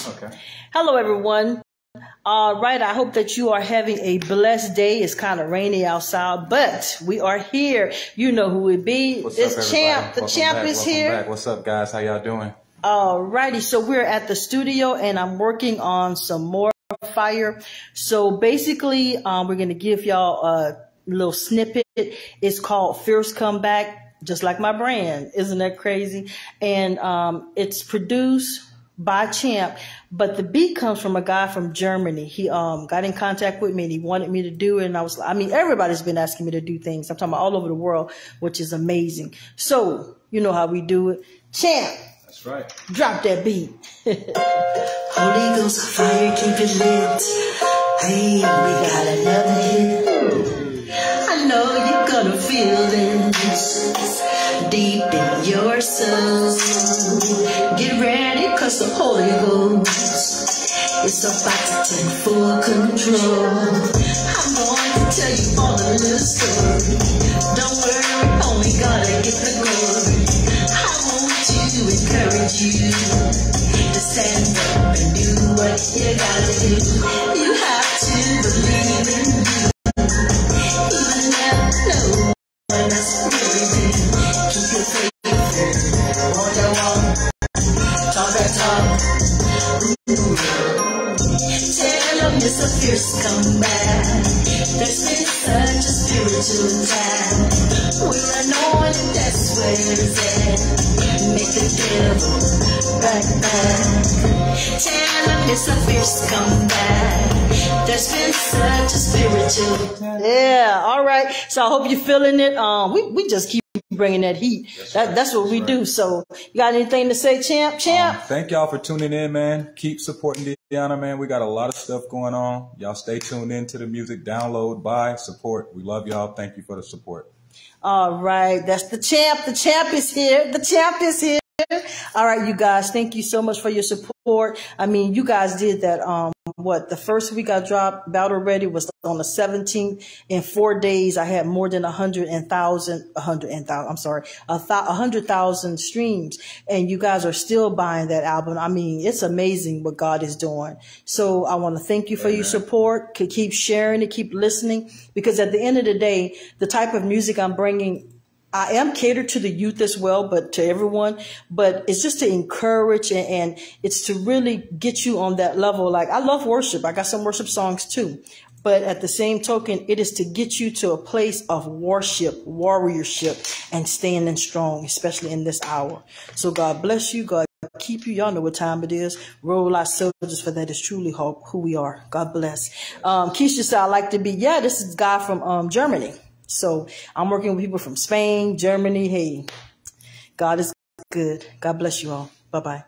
Okay. Hello, everyone. All right. I hope that you are having a blessed day. It's kind of rainy outside, but we are here. You know who it be. What's it's up, Champ. The Welcome Champ back, is here. Back. What's up, guys? How y'all doing? All righty. So we're at the studio and I'm working on some more fire. So basically, um, we're going to give y'all a little snippet. It's called Fierce Comeback, just like my brand. Isn't that crazy? And, um, it's produced by Champ, but the beat comes from a guy from Germany. He, um, got in contact with me and he wanted me to do it. And I was, I mean, everybody's been asking me to do things. I'm talking about all over the world, which is amazing. So, you know how we do it. Champ. That's right. Drop that beat. Holy Ghost fire, keep it lit. Hey, we got another hit. I know you're gonna feel this deep in your soul. Get ready, cause the Holy Ghost is about to take full control. I'm going to tell you all the little story. Don't worry, only gotta get the glory. I want to encourage you to stand up and do what you gotta do. It's a fierce comeback. There's been such a spiritual anointed, that's where it's at. Make the devil back. Tell them it's a fierce comeback. There's been such a spiritual Yeah. All right. So I hope you're feeling it. Um, we, we just keep bringing that heat. that, that's what we do. So you got anything to say, champ, um, champ? Thank y'all for tuning in, man. Keep supporting Deanna, man. We got a lot of stuff going on. Y'all stay tuned in to the music. Download, buy, support. We love y'all. Thank you for the support. All right. That's the champ. The champ is here. The champ is here. All right, you guys. Thank you so much for your support. I mean, you guys did that. Um, what the first week I dropped Battle Ready was on the 17th. In four days, I had more than a hundred and thousand, a hundred and thousand. I'm sorry, a, hundred thousand streams, and you guys are still buying that album. I mean, it's amazing what God is doing. So I want to thank you for your support. Could keep sharing it, keep listening, because at the end of the day, the type of music I'm bringing I am catered to the youth as well, but to everyone. But it's just to encourage and, and, it's to really get you on that level. Like I love worship. I got some worship songs too. But at the same token, it is to get you to a place of worship, warriorship, and standing strong, especially in this hour. So God bless you. God keep you. Y'all know what time it is. Roll our soldiers for that is truly who we are. God bless. Um, Keisha said, I like to be, yeah, this is guy from um, Germany. So I'm working with people from Spain, Germany. Hey, God is good. God bless you all. Bye bye.